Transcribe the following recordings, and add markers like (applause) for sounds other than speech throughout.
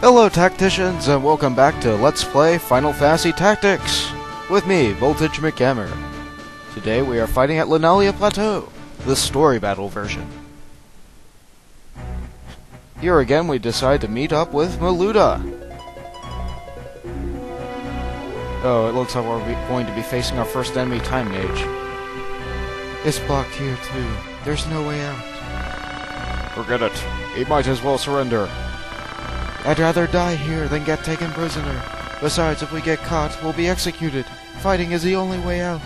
Hello Tacticians and welcome back to Let's Play Final Fantasy Tactics! With me, Boltage McGammar. Today we are fighting at Lenalia Plateau, the story battle version. Here again we decide to meet up with Miluda. Oh, it looks like we're going to be facing our first enemy time Mage. It's blocked here too. There's no way out. Forget it. He might as well surrender. I'd rather die here than get taken prisoner. Besides, if we get caught, we'll be executed. Fighting is the only way out.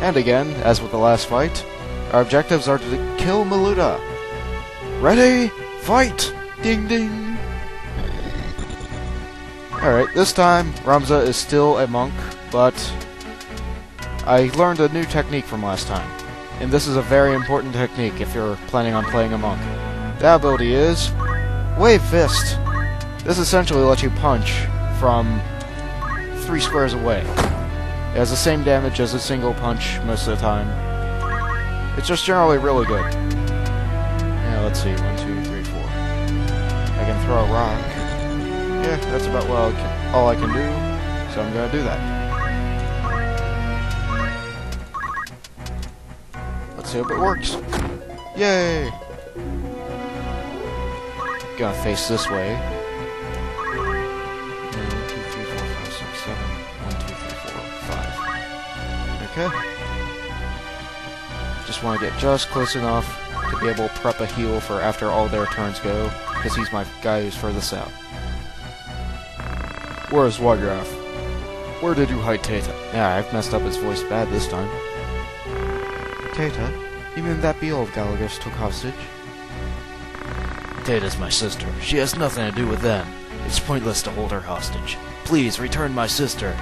And again, as with the last fight, our objectives are to kill Miluda. Ready? Fight! Ding ding! Alright, this time, Ramza is still a monk, but I learned a new technique from last time. And this is a very important technique if you're planning on playing a monk. That ability is Wave Fist. This essentially lets you punch from three squares away. It has the same damage as a single punch most of the time. It's just generally really good. Yeah, let's see. One, two, three, four. I can throw a rock. Yeah, that's about well, all I can do, so I'm gonna do that. Let's see if it works. Yay! Gonna face this way. One, two, three, four, five, six, seven. One, two, three, four, five. Okay. Just want to get just close enough to be able to prep a heal for after all their turns go, because he's my guy who's furthest out. Where's Wiegraf? Where did you hide Teta? Yeah, I've messed up his voice bad this time. Teta? You mean that Beelzebub Gallagher's took hostage? Teta's my sister. She has nothing to do with them. It's pointless to hold her hostage. Please return my sister.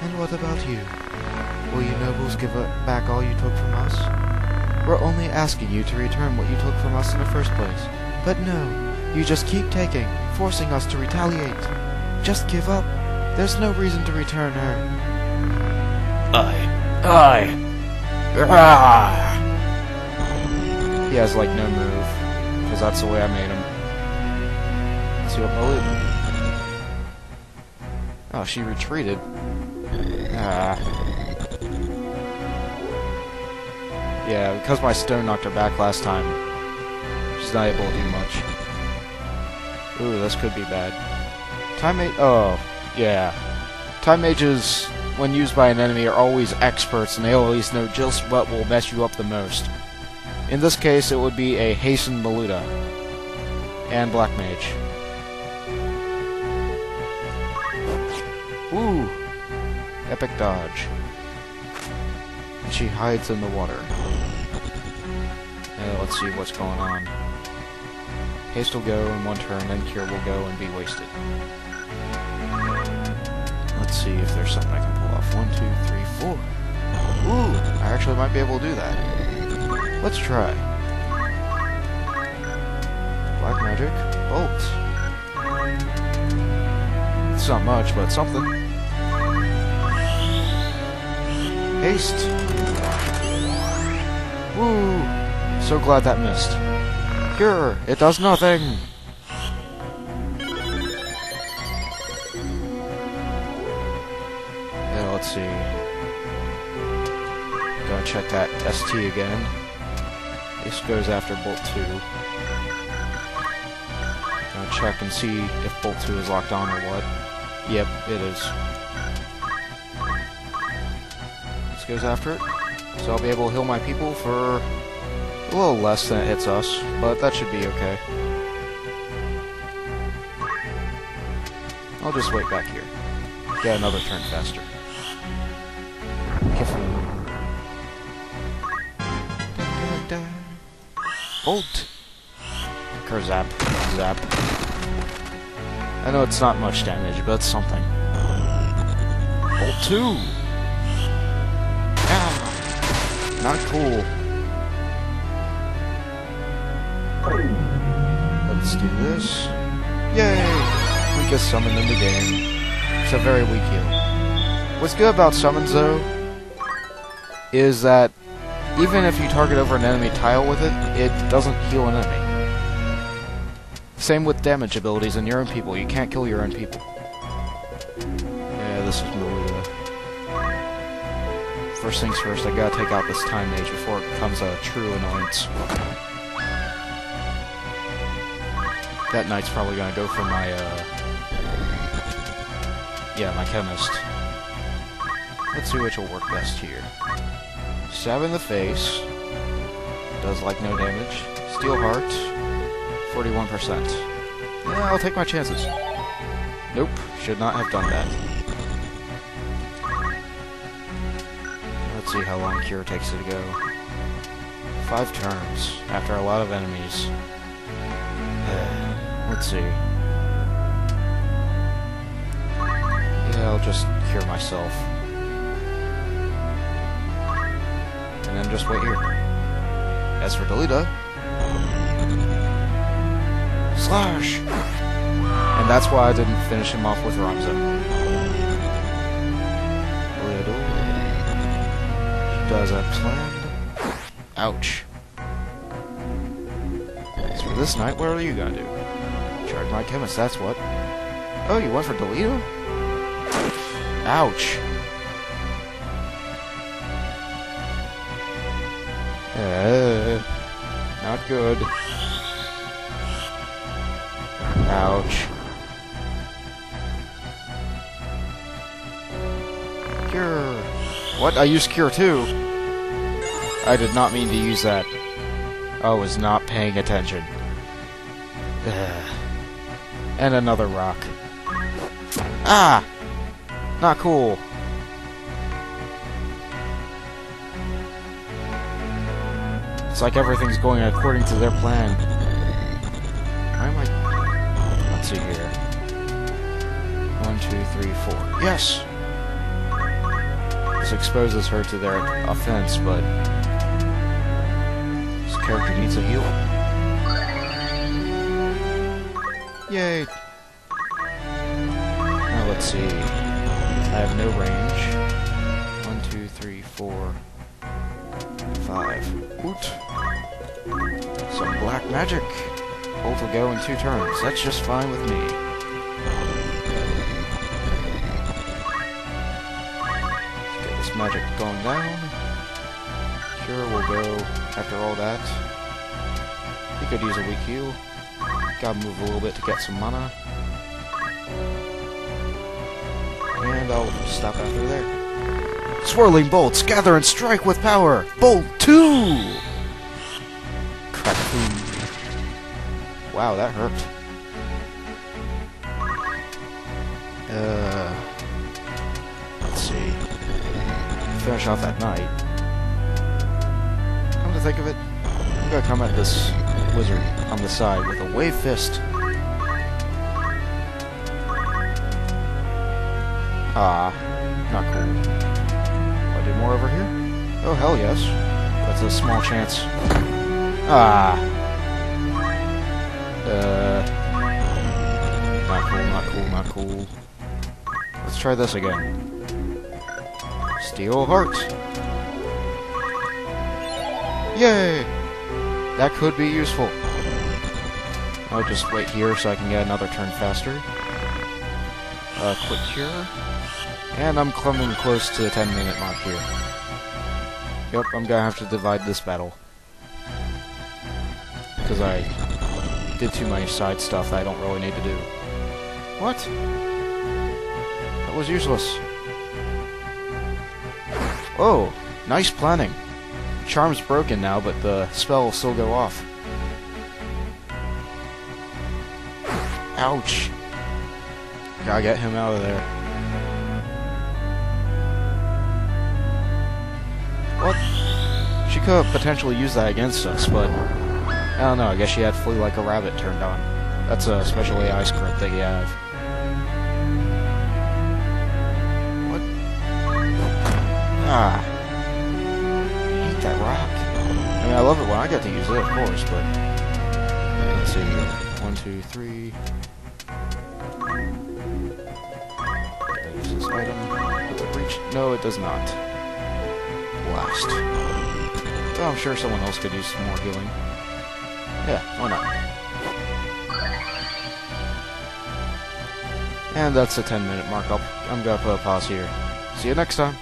And what about you? Will you nobles give back all you took from us? We're only asking you to return what you took from us in the first place. But no, you just keep taking, forcing us to retaliate. Just give up. There's no reason to return her. I. I. Ah! He has like no move, because that's the way I made him. Let's see what Miluda. Oh, she retreated. Ah. Yeah, because my stone knocked her back last time, she's not able to do much. Ooh, this could be bad. Time mage. Oh, yeah. Time mages, when used by an enemy, are always experts, and they always know just what will mess you up the most. In this case, it would be a hastened Miluda and Black Mage. Ooh, epic dodge. And she hides in the water. Uh, let's see what's going on. Haste will go in one turn, then Cure will go and be wasted. Let's see if there's something I can pull off. One, two, three, four. Ooh, I actually might be able to do that. Let's try. Black magic, bolt. It's not much, but something. Haste. Woo! So glad that missed. Cure! It does nothing! Yeah, let's see. Gotta check that CT again. This goes after Bolt 2. Gonna check and see if Bolt 2 is locked on or what. Yep, it is. This goes after it. So I'll be able to heal my people for a little less than it hits us, but that should be okay. I'll just wait back here. Get another turn faster. Bolt! Kerzap. Zap. I know it's not much damage, but it's something. Bolt 2! Ah! Not cool. Let's do this. Yay! Weakest summon in the game. It's a very weak heal. What's good about summons, though, is that even if you target over an enemy tile with it, it doesn't heal an enemy. Same with damage abilities in your own people. You can't kill your own people. Yeah, this is Malia. First things first, I gotta take out this Time Mage before it becomes a true annoyance. That knight's probably gonna go for my, uh... Yeah, my chemist. Let's see which will work best here. Stab in the face. Does like no damage. Steal Heart. 41%. Yeah, I'll take my chances. Nope, should not have done that. Let's see how long Cure takes it to go. Five turns, after a lot of enemies. (sighs) Let's see. Yeah, I'll just cure myself. And then just wait here. As for Delita... Slash! And that's why I didn't finish him off with Ramza. Little... Does a plan... Ouch. As for this knight, what are you gonna do? Charge my chemist, that's what. Oh, you went for Delita? Ouch. Good. Ouch. Cure. What? I used Cure too. I did not mean to use that. I was not paying attention. and another rock. Ah! Not cool. It's like everything's going according to their plan. Why am I... Let's see here. One, two, three, four. Yes! This exposes her to their offense, but... This character needs a heal. Yay! Now let's see. I have no range. One, two, three, four, five. Oot! Some black magic. Both will go in two turns. That's just fine with me. Let's get this magic going down. Cure will go after all that. He could use a weak heal. Gotta move a little bit to get some mana. And I'll stop after there. Swirling bolts, gather and strike with power! Bolt 2! Crack Wow, that hurt. Uh, let's see. Finish off that knight. Come to think of it, I'm gonna come at this wizard on the side with a wave fist. Ah, not cool. More over here? Oh, hell yes. That's a small chance. Ah. Uh. Not cool, not cool, not cool. Let's try this again. Steal Heart. Yay! That could be useful. I'll just wait here so I can get another turn faster. Uh, quick cure. And I'm coming close to the 10 minute mark here. Yep, I'm gonna have to divide this battle. Because I did too many side stuff that I don't really need to do. What? That was useless. Oh, nice planning. Charm's broken now, but the spell will still go off. Ouch. Gotta get him out of there. What? She could potentially used that against us, but... I don't know, I guess she had Flee Like a Rabbit turned on. That's a special AI script that you have. What? Ah. I hate that rock. I mean, I love it when I get to use it, of course, but... Let's see. One, two, three... Use this item. Does it reach? No, it does not last. I'm sure someone else could use some more healing. Yeah, why not? And that's the 10 minute mark. I'm gonna put a pause here. See you next time.